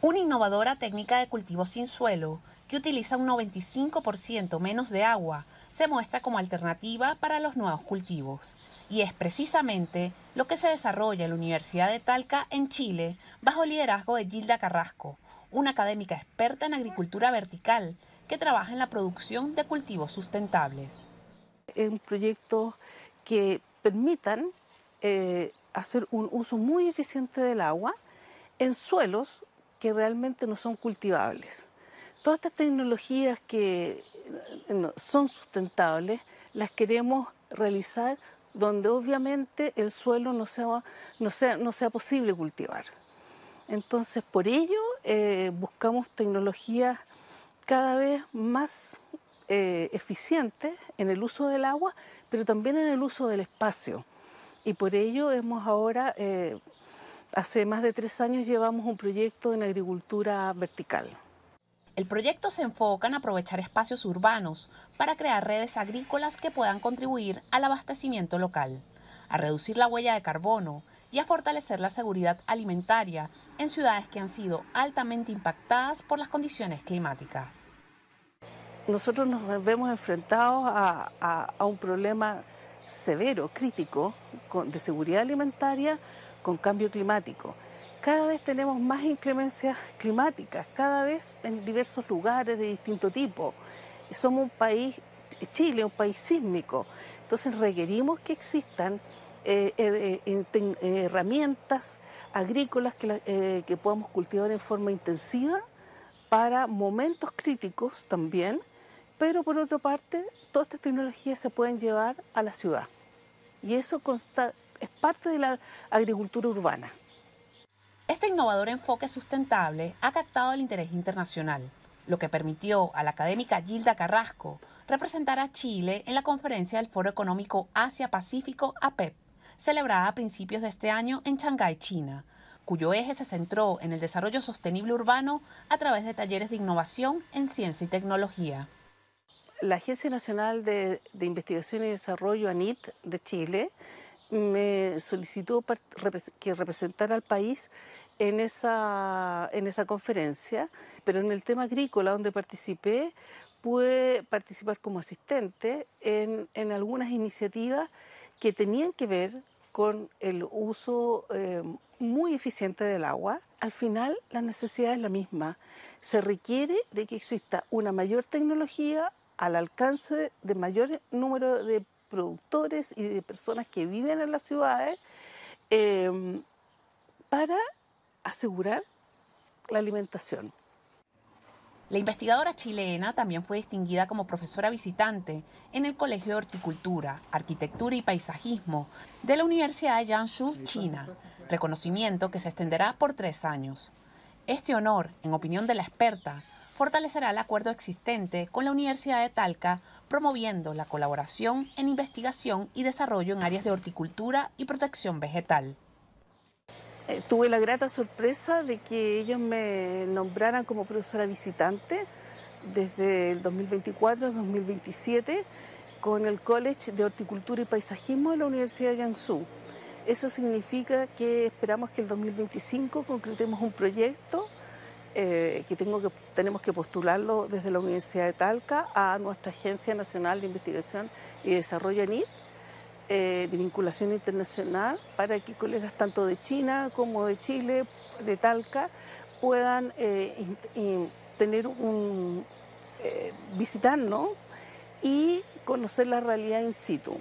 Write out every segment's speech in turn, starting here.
Una innovadora técnica de cultivo sin suelo que utiliza un 95% menos de agua se muestra como alternativa para los nuevos cultivos. Y es precisamente lo que se desarrolla en la Universidad de Talca en Chile bajo el liderazgo de Gilda Carrasco, una académica experta en agricultura vertical que trabaja en la producción de cultivos sustentables. Es un que permitan eh, hacer un uso muy eficiente del agua en suelos que realmente no son cultivables. Todas estas tecnologías que eh, son sustentables las queremos realizar donde obviamente el suelo no sea, no sea, no sea posible cultivar. Entonces, por ello eh, buscamos tecnologías cada vez más eh, eficientes en el uso del agua, pero también en el uso del espacio. Y por ello hemos ahora, hace más de tres años, llevamos un proyecto en agricultura vertical. El proyecto se enfoca en aprovechar espacios urbanos para crear redes agrícolas que puedan contribuir al abastecimiento local, a reducir la huella de carbono y a fortalecer la seguridad alimentaria en ciudades que han sido altamente impactadas por las condiciones climáticas. Nosotros nos vemos enfrentados a, un problema severo, crítico, de seguridad alimentaria con cambio climático. Cada vez tenemos más inclemencias climáticas, cada vez en diversos lugares de distinto tipo. Somos un país, Chile, un país sísmico, entonces requerimos que existan eh, eh, eh, herramientas agrícolas que, que podamos cultivar en forma intensiva para momentos críticos también, pero por otra parte, todas estas tecnologías se pueden llevar a la ciudad. Y eso consta, es parte de la agricultura urbana. Este innovador enfoque sustentable ha captado el interés internacional, lo que permitió a la académica Gilda Carrasco representar a Chile en la conferencia del Foro Económico Asia-Pacífico APEP celebrada a principios de este año en Shanghái, China, cuyo eje se centró en el desarrollo sostenible urbano a través de talleres de innovación en ciencia y tecnología. La Agencia Nacional de, Investigación y Desarrollo, ANIT, de Chile, me solicitó que representara al país en esa, en esa conferencia, pero en el tema agrícola donde participé, pude participar como asistente en, en algunas iniciativas que tenían que ver con el uso eh, muy eficiente del agua, al final la necesidad es la misma. Se requiere de que exista una mayor tecnología al alcance de mayor número de productores y de personas que viven en las ciudades eh, para asegurar la alimentación. La investigadora chilena también fue distinguida como profesora visitante en el Colegio de Horticultura, Arquitectura y Paisajismo de la Universidad de Jiangsu, China, reconocimiento que se extenderá por tres años. Este honor, en opinión de la experta, fortalecerá el acuerdo existente con la Universidad de Talca, promoviendo la colaboración en investigación y desarrollo en áreas de horticultura y protección vegetal. Eh, tuve la grata sorpresa de que ellos me nombraran como profesora visitante desde el 2024 al 2027 con el College de Horticultura y Paisajismo de la Universidad de Jiangsu. Eso significa que esperamos que el 2025 concretemos un proyecto eh, que, tenemos que postularlo desde la Universidad de Talca a nuestra Agencia Nacional de Investigación y Desarrollo ANIT eh, de vinculación internacional para que colegas tanto de China como de Chile, de Talca, puedan eh, tener un eh, visitarnos y conocer la realidad in situ.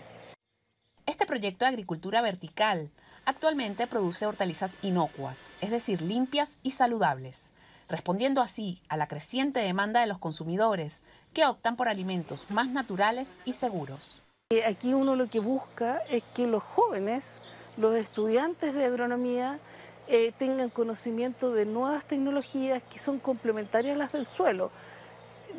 Este proyecto de agricultura vertical actualmente produce hortalizas inocuas, es decir, limpias y saludables, respondiendo así a la creciente demanda de los consumidores que optan por alimentos más naturales y seguros. Aquí uno lo que busca es que los jóvenes, los estudiantes de agronomía, eh, tengan conocimiento de nuevas tecnologías que son complementarias a las del suelo.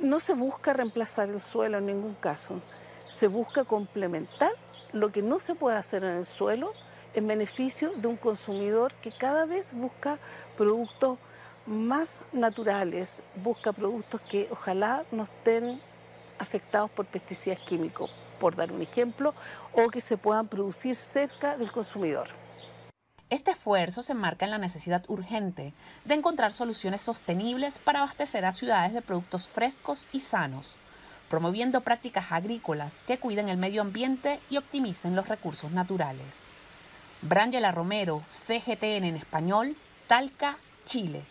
No se busca reemplazar el suelo en ningún caso, se busca complementar lo que no se puede hacer en el suelo en beneficio de un consumidor que cada vez busca productos más naturales, busca productos que ojalá no estén afectados por pesticidas químicos por dar un ejemplo, o que se puedan producir cerca del consumidor. Este esfuerzo se enmarca en la necesidad urgente de encontrar soluciones sostenibles para abastecer a ciudades de productos frescos y sanos, promoviendo prácticas agrícolas que cuiden el medio ambiente y optimicen los recursos naturales. Brangela Romero, CGTN en español, Talca, Chile.